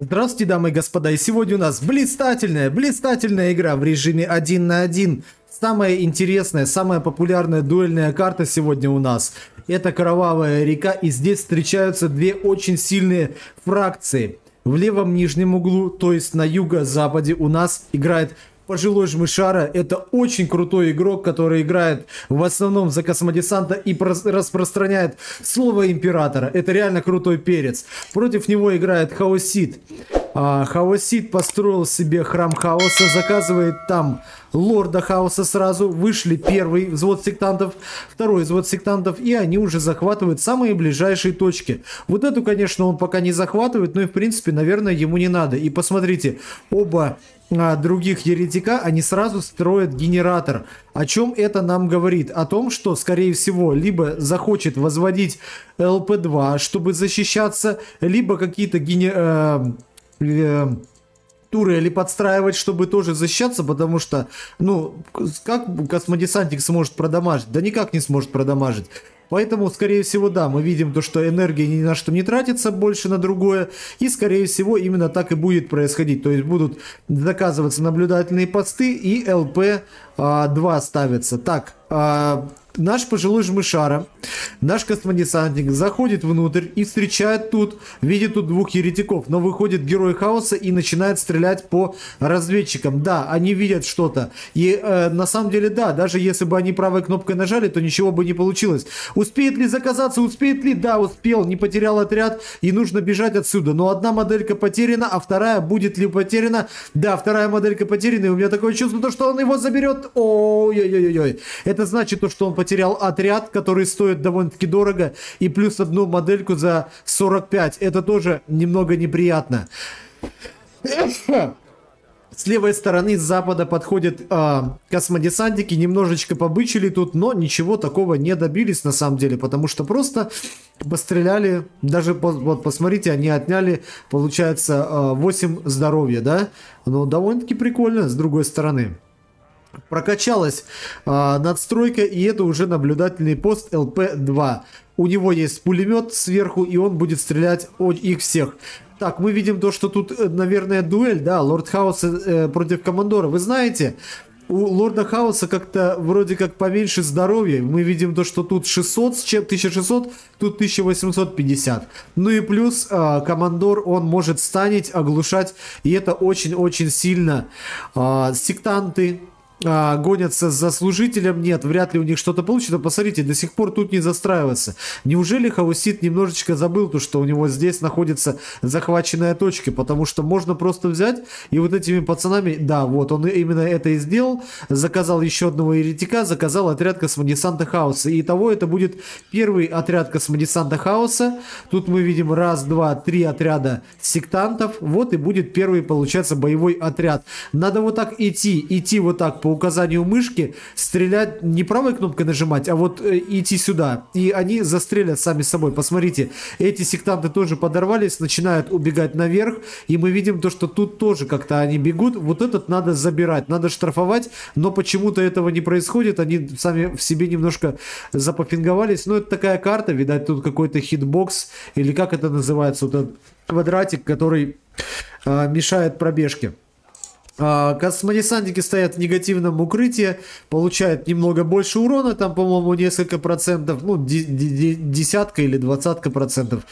Здравствуйте, дамы и господа, и сегодня у нас блистательная, блистательная игра в режиме 1 на 1. Самая интересная, самая популярная дуэльная карта сегодня у нас. Это Кровавая река, и здесь встречаются две очень сильные фракции. В левом нижнем углу, то есть на юго-западе, у нас играет пожилой жмышара. Это очень крутой игрок, который играет в основном за космодесанта и распространяет слово императора. Это реально крутой перец. Против него играет Хаосит. А, Хаосит построил себе храм хаоса, заказывает там лорда хаоса сразу. Вышли первый взвод сектантов, второй взвод сектантов, и они уже захватывают самые ближайшие точки. Вот эту, конечно, он пока не захватывает, но и в принципе, наверное, ему не надо. И посмотрите, оба других еретика, они сразу строят генератор. О чем это нам говорит? О том, что, скорее всего, либо захочет возводить ЛП-2, чтобы защищаться, либо какие-то гене... Э, э, туры или подстраивать, чтобы тоже защищаться, потому что, ну, как космодесантник сможет продамажить? Да никак не сможет продамажить. Поэтому, скорее всего, да, мы видим то, что энергия ни на что не тратится больше на другое. И, скорее всего, именно так и будет происходить. То есть будут заказываться наблюдательные посты и ЛП-2 а, ставятся. Так, а, наш пожилой жмышара, наш космодесантник заходит внутрь и встречает тут, видит тут двух еретиков, но выходит герой хаоса и начинает стрелять по разведчикам. Да, они видят что-то. И э, на самом деле, да, даже если бы они правой кнопкой нажали, то ничего бы не получилось. Успеет ли заказаться, успеет ли? Да, успел, не потерял отряд и нужно бежать отсюда. Но одна моделька потеряна, а вторая будет ли потеряна? Да, вторая моделька потеряна, и у меня такое чувство, что он его заберет. Ой-ой-ой. Это значит то, что он потерял отряд, который стоит довольно-таки дорого, и плюс одну модельку за 45. Это тоже немного неприятно. С левой стороны, с запада подходят э, космодесантники, немножечко побычили тут, но ничего такого не добились на самом деле, потому что просто постреляли, даже, вот посмотрите, они отняли, получается, э, 8 здоровья, да? Ну, довольно-таки прикольно, с другой стороны прокачалась э, надстройка, и это уже наблюдательный пост ЛП-2. У него есть пулемет сверху, и он будет стрелять от их всех. Так, мы видим то, что тут, э, наверное, дуэль, да, Лорд Хаус э, против Командора. Вы знаете, у Лорда Хауса как-то вроде как поменьше здоровья. Мы видим то, что тут 600 с чем 1600, тут 1850. Ну и плюс э, Командор, он может станить, оглушать, и это очень-очень сильно. Э, сектанты, а, гонятся за служителем, нет, вряд ли у них что-то получится. Посмотрите, до сих пор тут не застраивается. Неужели Хаусит немножечко забыл то, что у него здесь находится захваченная точка? Потому что можно просто взять и вот этими пацанами, да, вот он именно это и сделал, заказал еще одного еретика, заказал отряд космодесанта Хаоса. И того это будет первый отряд космодесанта Хаоса. Тут мы видим раз, два, три отряда сектантов. Вот и будет первый, получается, боевой отряд. Надо вот так идти, идти вот так по по указанию мышки стрелять не правой кнопкой нажимать, а вот э, идти сюда. И они застрелят сами собой. Посмотрите, эти сектанты тоже подорвались, начинают убегать наверх. И мы видим то, что тут тоже как-то они бегут. Вот этот надо забирать, надо штрафовать. Но почему-то этого не происходит. Они сами в себе немножко запопинговались. Но это такая карта, видать, тут какой-то hitbox. Или как это называется, вот этот квадратик, который э, мешает пробежке. А, космодесантники стоят в негативном укрытии, получают немного больше урона, там, по-моему, несколько процентов, ну, десятка или двадцатка процентов.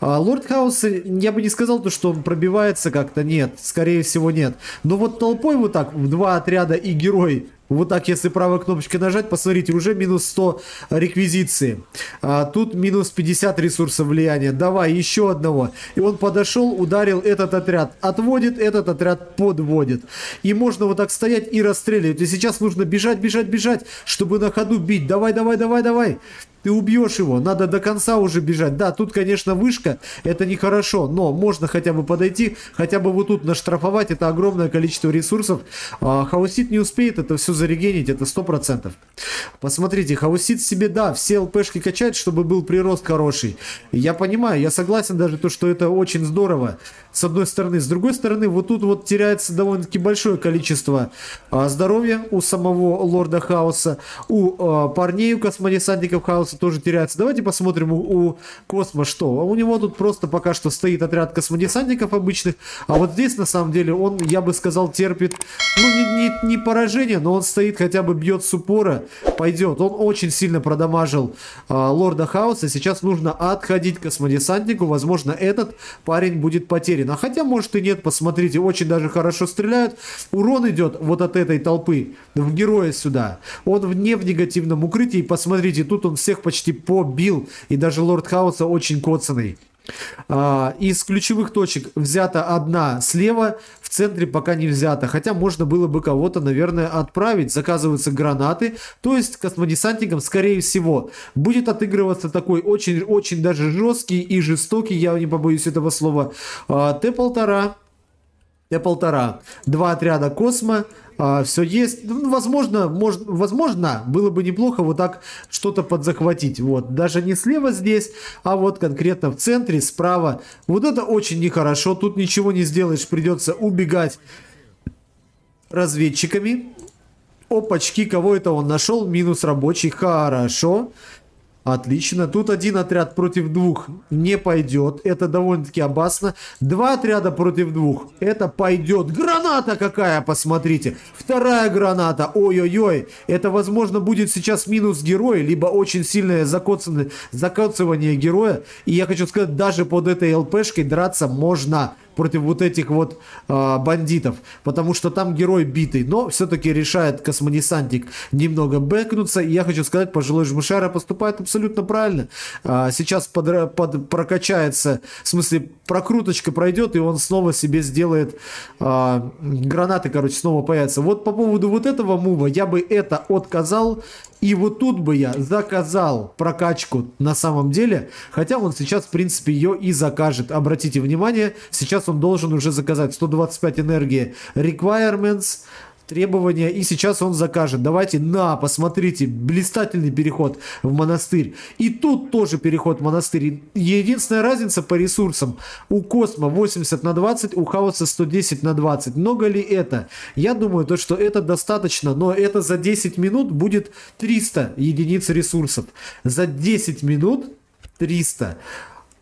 А Лорд Хаос, я бы не сказал, то, что он пробивается как-то, нет, скорее всего нет. Но вот толпой вот так, в два отряда и герой вот так, если правой кнопочкой нажать, посмотрите, уже минус 100 реквизиции. А, тут минус 50 ресурсов влияния. Давай, еще одного. И он подошел, ударил этот отряд. Отводит, этот отряд подводит. И можно вот так стоять и расстреливать. И сейчас нужно бежать, бежать, бежать, чтобы на ходу бить. Давай, давай, давай, давай ты убьешь его, надо до конца уже бежать. Да, тут, конечно, вышка, это нехорошо, но можно хотя бы подойти, хотя бы вот тут наштрафовать, это огромное количество ресурсов. А, Хаусит не успеет это все зарегенить, это 100%. Посмотрите, Хаусит себе, да, все ЛПшки качает, чтобы был прирост хороший. Я понимаю, я согласен даже то, что это очень здорово, с одной стороны. С другой стороны, вот тут вот теряется довольно-таки большое количество а, здоровья у самого Лорда Хаоса, у а, парней, у космодесантников Хаоса, Хауса тоже теряется. Давайте посмотрим у, у Космо что. У него тут просто пока что стоит отряд космодесантников обычных, а вот здесь на самом деле он, я бы сказал, терпит, ну не, не, не поражение, но он стоит хотя бы бьет с упора, пойдет. Он очень сильно продамажил а, Лорда Хауса, сейчас нужно отходить космодесантнику, возможно этот парень будет потерян. А хотя может и нет, посмотрите, очень даже хорошо стреляют. Урон идет вот от этой толпы в героя сюда. Он не в негативном укрытии, посмотрите, тут он всех почти побил, и даже Лорд Хауса очень коцанный. А, из ключевых точек взята одна слева, в центре пока не взята. Хотя можно было бы кого-то, наверное, отправить. Заказываются гранаты. То есть космодесантникам, скорее всего, будет отыгрываться такой очень-очень даже жесткий и жестокий, я не побоюсь этого слова, а, Т-полтора. Т-полтора. Два отряда Космо, а, все есть. Ну, возможно, может, возможно, было бы неплохо вот так что-то подзахватить. Вот, даже не слева здесь, а вот конкретно в центре, справа. Вот это очень нехорошо. Тут ничего не сделаешь, придется убегать разведчиками. Опачки, кого это он нашел? Минус рабочий. Хорошо. Отлично. Тут один отряд против двух не пойдет. Это довольно-таки опасно. Два отряда против двух. Это пойдет. Граната какая, посмотрите. Вторая граната. Ой-ой-ой. Это, возможно, будет сейчас минус героя, либо очень сильное закоцывание героя. И я хочу сказать, даже под этой ЛПшкой драться можно против вот этих вот э, бандитов, потому что там герой битый, но все-таки решает космодесантник немного бэкнуться, и я хочу сказать, пожилой жмышара поступает абсолютно правильно. Э, сейчас под, под, прокачается, в смысле прокруточка пройдет, и он снова себе сделает э, гранаты, короче, снова появятся. Вот по поводу вот этого мува, я бы это отказал, и вот тут бы я заказал прокачку на самом деле, хотя он сейчас, в принципе, ее и закажет. Обратите внимание, сейчас он должен уже заказать 125 энергии requirements, требования, и сейчас он закажет. Давайте, на, посмотрите, блистательный переход в монастырь. И тут тоже переход в монастырь. Единственная разница по ресурсам. У Космо 80 на 20, у Хаоса 110 на 20. Много ли это? Я думаю, то, что это достаточно, но это за 10 минут будет 300 единиц ресурсов. За 10 минут 300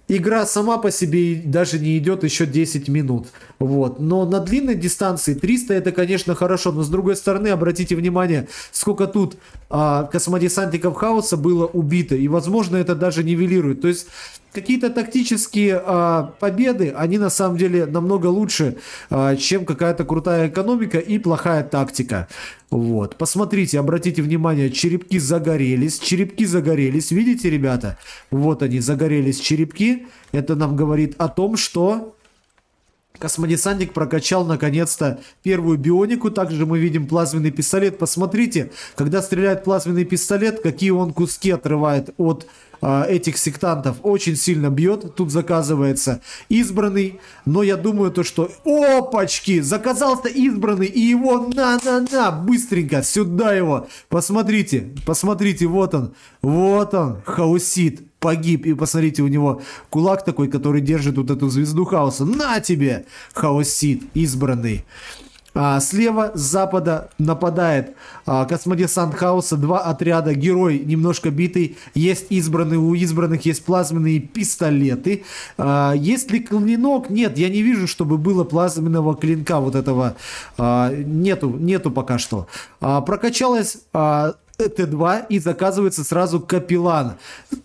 игра сама по себе даже не идет еще 10 минут. Вот. Но на длинной дистанции 300 это, конечно, хорошо. Но с другой стороны, обратите внимание, сколько тут а, космодесантников хаоса было убито. И, возможно, это даже нивелирует. То есть какие-то тактические а, победы, они на самом деле намного лучше, а, чем какая-то крутая экономика и плохая тактика. Вот. Посмотрите, обратите внимание, черепки загорелись, черепки загорелись. Видите, ребята? Вот они, загорелись черепки. Это нам говорит о том, что Космодесантник прокачал наконец-то первую бионику. Также мы видим плазменный пистолет. Посмотрите, когда стреляет плазменный пистолет, какие он куски отрывает от а, этих сектантов очень сильно бьет. Тут заказывается избранный. Но я думаю то, что... Опачки! Заказался избранный. И его на-на-на! Быстренько сюда его. Посмотрите. Посмотрите. Вот он. Вот он. Хаусит. Погиб. И посмотрите, у него кулак такой, который держит вот эту звезду хаоса. На тебе! Хаусит. Избранный. А, слева с запада нападает а, космодесант хаоса, два отряда, герой немножко битый, есть избранные, у избранных есть плазменные пистолеты. А, есть ли клинок? Нет, я не вижу, чтобы было плазменного клинка вот этого. А, нету, нету пока что. А, прокачалась а, Т2 и заказывается сразу капеллан.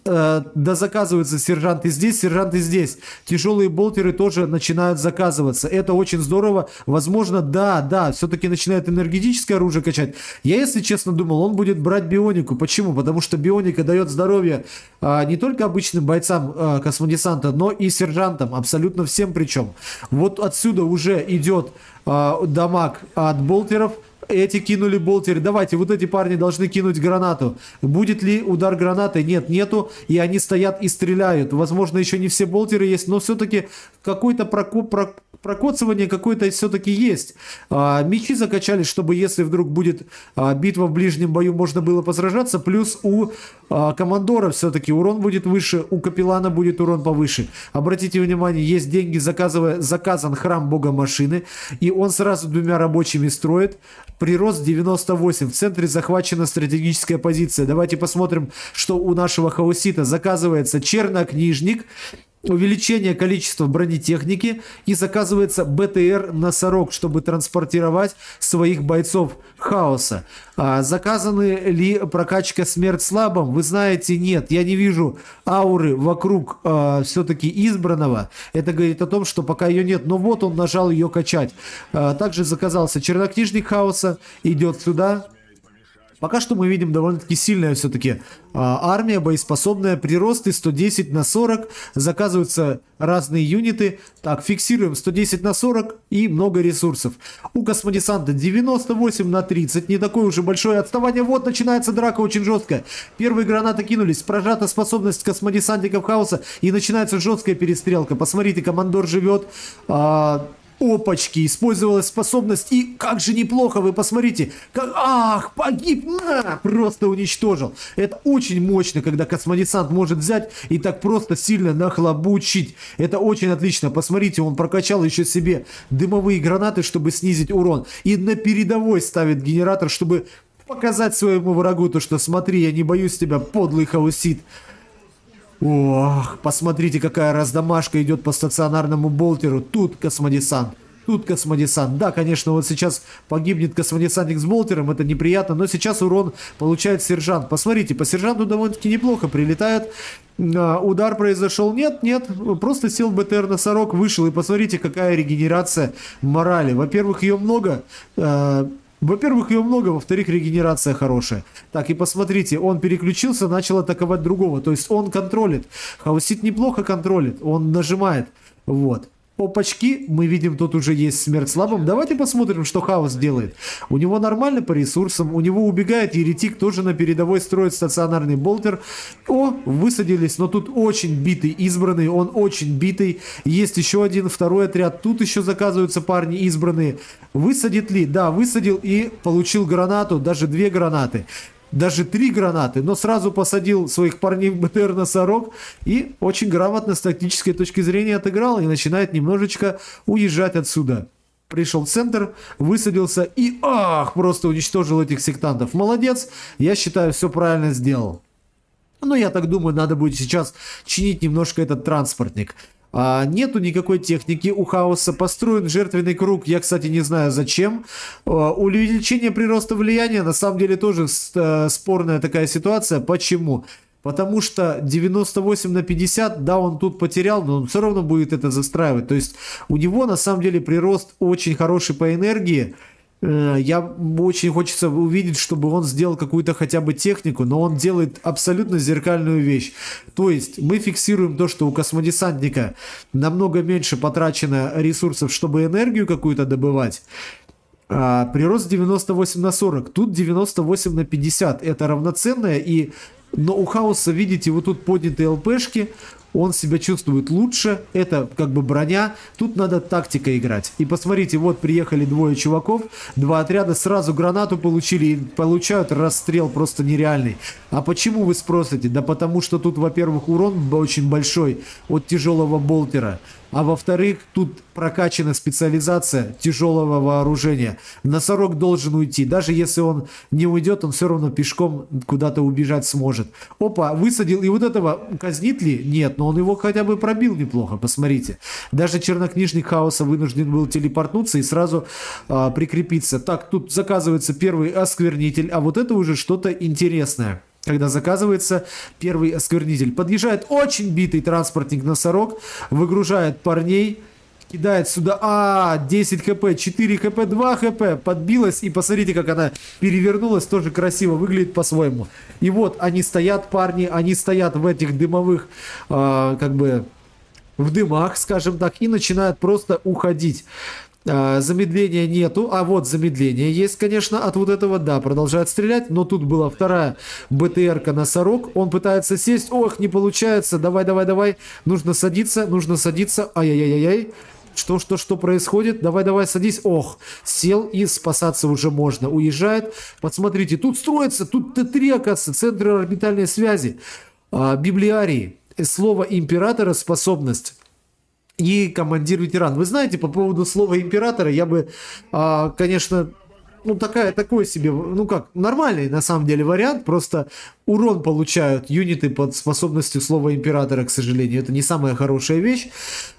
Э, да заказываются сержанты здесь, сержанты здесь. Тяжелые болтеры тоже начинают заказываться. Это очень здорово. Возможно, да, да, все-таки начинает энергетическое оружие качать. Я, если честно, думал, он будет брать бионику. Почему? Потому что бионика дает здоровье э, не только обычным бойцам э, космодесанта, но и сержантам. Абсолютно всем причем. Вот отсюда уже идет э, дамаг от болтеров эти кинули болтер. Давайте, вот эти парни должны кинуть гранату. Будет ли удар гранатой? Нет, нету. И они стоят и стреляют. Возможно, еще не все болтеры есть, но все-таки какой-то прокоп, прокоп прокоцывание какое-то все-таки есть. А, мечи закачались, чтобы если вдруг будет а, битва в ближнем бою, можно было посражаться. Плюс у а, командора все-таки урон будет выше, у капеллана будет урон повыше. Обратите внимание, есть деньги, заказывая, заказан храм бога машины, и он сразу двумя рабочими строит. Прирост 98. В центре захвачена стратегическая позиция. Давайте посмотрим, что у нашего хаусита заказывается чернокнижник, увеличение количества бронетехники и заказывается БТР «Носорог», чтобы транспортировать своих бойцов хаоса. А заказаны ли прокачка «Смерть слабым»? Вы знаете, нет. Я не вижу ауры вокруг а, все-таки избранного. Это говорит о том, что пока ее нет. Но вот он нажал ее качать. А, также заказался чернокнижник хаоса. Идет сюда. Пока что мы видим довольно-таки сильная все-таки а, армия, боеспособная, приросты 110 на 40, заказываются разные юниты. Так, фиксируем 110 на 40 и много ресурсов. У космодесанта 98 на 30, не такое уже большое отставание. Вот начинается драка очень жесткая. Первые гранаты кинулись, прожата способность космодесантников хаоса и начинается жесткая перестрелка. Посмотрите, командор живет... А, опачки, использовалась способность, и как же неплохо, вы посмотрите, как, ах, погиб, на, просто уничтожил. Это очень мощно, когда космодесант может взять и так просто сильно нахлобучить. Это очень отлично, посмотрите, он прокачал еще себе дымовые гранаты, чтобы снизить урон, и на передовой ставит генератор, чтобы показать своему врагу то, что смотри, я не боюсь тебя, подлый хаусит. Ох, посмотрите, какая раздамашка идет по стационарному болтеру. Тут космодесант. Тут космодесант. Да, конечно, вот сейчас погибнет космодесантник с болтером, это неприятно, но сейчас урон получает сержант. Посмотрите, по сержанту довольно-таки неплохо прилетает. А, удар произошел? Нет, нет, просто сел БТР носорог, вышел, и посмотрите, какая регенерация морали. Во-первых, ее много, а, во-первых, ее много, во-вторых, регенерация хорошая. Так, и посмотрите, он переключился, начал атаковать другого. То есть он контролит. Хаусит неплохо контролит, он нажимает. Вот. Опачки, мы видим, тут уже есть смерть слабым. Давайте посмотрим, что Хаос делает. У него нормально по ресурсам, у него убегает Еретик, тоже на передовой строит стационарный болтер. О, высадились, но тут очень битый избранный, он очень битый. Есть еще один, второй отряд, тут еще заказываются парни избранные. Высадит ли? Да, высадил и получил гранату, даже две гранаты даже три гранаты, но сразу посадил своих парней в БТР на и очень грамотно с тактической точки зрения отыграл и начинает немножечко уезжать отсюда. Пришел в центр, высадился и ах, просто уничтожил этих сектантов. Молодец, я считаю, все правильно сделал. Но я так думаю, надо будет сейчас чинить немножко этот транспортник. А, нету никакой техники у хаоса. Построен жертвенный круг. Я, кстати, не знаю зачем. А, увеличение прироста влияния на самом деле тоже э, спорная такая ситуация. Почему? Потому что 98 на 50, да, он тут потерял, но он все равно будет это застраивать. То есть у него на самом деле прирост очень хороший по энергии. Э, я очень хочется увидеть, чтобы он сделал какую-то хотя бы технику, но он делает абсолютно зеркальную вещь. То есть мы фиксируем то, что у космодесантника намного меньше потрачено ресурсов, чтобы энергию какую-то добывать. А прирост 98 на 40, тут 98 на 50. Это равноценное и но у хаоса, видите, вот тут поднятые ЛПшки, он себя чувствует лучше, это как бы броня, тут надо тактика играть. И посмотрите, вот приехали двое чуваков, два отряда, сразу гранату получили и получают расстрел просто нереальный. А почему вы спросите? Да потому что тут, во-первых, урон очень большой от тяжелого болтера. А во-вторых, тут прокачана специализация тяжелого вооружения. Носорог должен уйти. Даже если он не уйдет, он все равно пешком куда-то убежать сможет. Опа, высадил. И вот этого казнит ли? Нет, но он его хотя бы пробил неплохо. Посмотрите. Даже чернокнижник хаоса вынужден был телепортнуться и сразу а, прикрепиться. Так, тут заказывается первый осквернитель. А вот это уже что-то интересное когда заказывается первый осквернитель. Подъезжает очень битый транспортник носорог, выгружает парней, кидает сюда, а, 10 хп, 4 хп, 2 хп, подбилась, и посмотрите, как она перевернулась, тоже красиво выглядит по-своему. И вот они стоят, парни, они стоят в этих дымовых, э, как бы, в дымах, скажем так, и начинают просто уходить. А, замедления нету, а вот замедление есть, конечно, от вот этого, да, продолжает стрелять, но тут была вторая БТРка носорог, он пытается сесть, ох, не получается, давай, давай, давай, нужно садиться, нужно садиться, ай-яй-яй-яй, что, что, что происходит? Давай, давай, садись. Ох, сел и спасаться уже можно. Уезжает. Посмотрите, тут строится, тут Т3, оказывается, центры орбитальной связи. А, библиарии. Слово императора способность и командир ветеран. Вы знаете, по поводу слова императора, я бы, а, конечно, ну, такая, такой себе, ну как, нормальный на самом деле вариант, просто урон получают юниты под способностью слова императора, к сожалению. Это не самая хорошая вещь,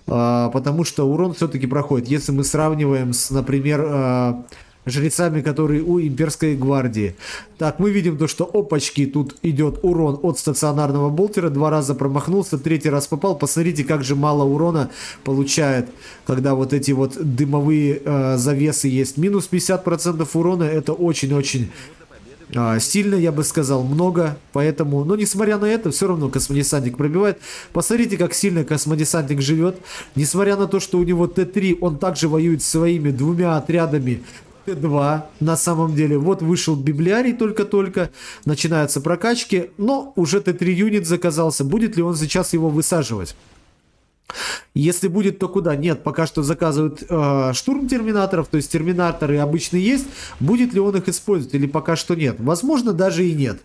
а, потому что урон все-таки проходит. Если мы сравниваем с, например, а, жрецами, которые у имперской гвардии. Так, мы видим то, что опачки, тут идет урон от стационарного болтера, два раза промахнулся, третий раз попал. Посмотрите, как же мало урона получает, когда вот эти вот дымовые э, завесы есть. Минус 50% урона, это очень-очень а, сильно, я бы сказал, много, поэтому, но несмотря на это, все равно космодесантник пробивает. Посмотрите, как сильно космодесантник живет, несмотря на то, что у него Т-3, он также воюет своими двумя отрядами Т2 на самом деле. Вот вышел библиарий только-только, начинаются прокачки, но уже Т3 юнит заказался. Будет ли он сейчас его высаживать? Если будет, то куда? Нет, пока что заказывают э, штурм терминаторов, то есть терминаторы обычно есть. Будет ли он их использовать или пока что нет? Возможно, даже и нет.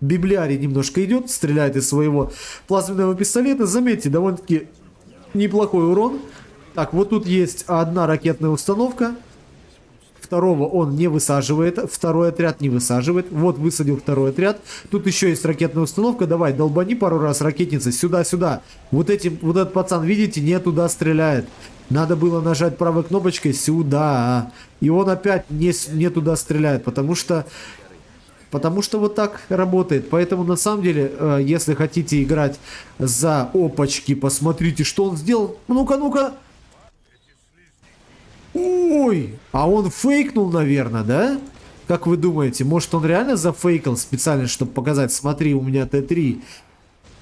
Библиарий немножко идет, стреляет из своего плазменного пистолета. Заметьте, довольно-таки неплохой урон. Так, вот тут есть одна ракетная установка. Второго он не высаживает, второй отряд не высаживает. Вот высадил второй отряд. Тут еще есть ракетная установка. Давай, долбани пару раз ракетница. Сюда, сюда. Вот, этим, вот этот пацан, видите, не туда стреляет. Надо было нажать правой кнопочкой сюда. И он опять не, не туда стреляет, потому что... Потому что вот так работает. Поэтому на самом деле, э, если хотите играть за опачки, посмотрите, что он сделал. Ну-ка, ну-ка. Ой, а он фейкнул, наверное, да? Как вы думаете, может он реально зафейкал специально, чтобы показать, смотри, у меня Т-3.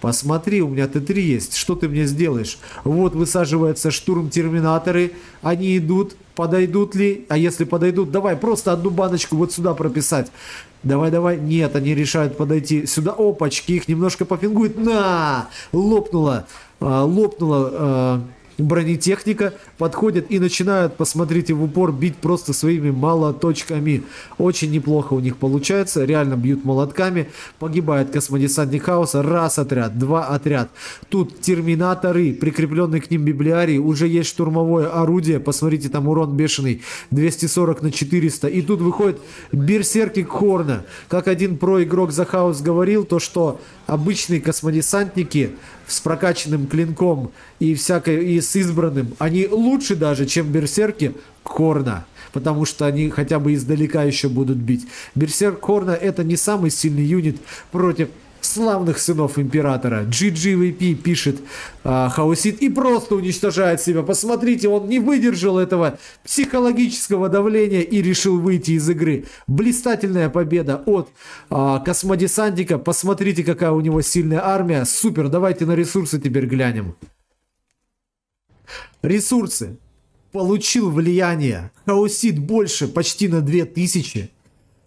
Посмотри, у меня Т-3 есть, что ты мне сделаешь? Вот высаживаются штурм-терминаторы, они идут, подойдут ли? А если подойдут, давай просто одну баночку вот сюда прописать. Давай, давай. Нет, они решают подойти сюда. Опачки, их немножко пофингует. На! Лопнула. А, лопнула... А, бронетехника подходят и начинают, посмотрите, в упор бить просто своими молоточками. Очень неплохо у них получается, реально бьют молотками. Погибает космодесантник хаоса, раз отряд, два отряд. Тут терминаторы, прикрепленные к ним библиарии, уже есть штурмовое орудие, посмотрите, там урон бешеный, 240 на 400. И тут выходит берсерки Хорна. Как один про-игрок за хаос говорил, то что обычные космодесантники с прокачанным клинком и всякой и с избранным, они лучше даже, чем берсерки Корна, потому что они хотя бы издалека еще будут бить. Берсерк Корна это не самый сильный юнит против славных сынов императора. GGVP пишет а, Хаусит и просто уничтожает себя. Посмотрите, он не выдержал этого психологического давления и решил выйти из игры. Блистательная победа от а, космодесантника. Посмотрите, какая у него сильная армия. Супер, давайте на ресурсы теперь глянем. Ресурсы. Получил влияние. Хаусит больше, почти на 2000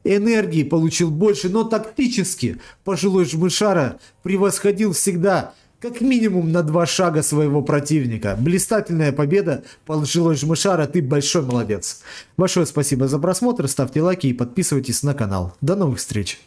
энергии получил больше, но тактически пожилой жмышара превосходил всегда как минимум на два шага своего противника. Блистательная победа, пожилой жмышара, ты большой молодец. Большое спасибо за просмотр, ставьте лайки и подписывайтесь на канал. До новых встреч!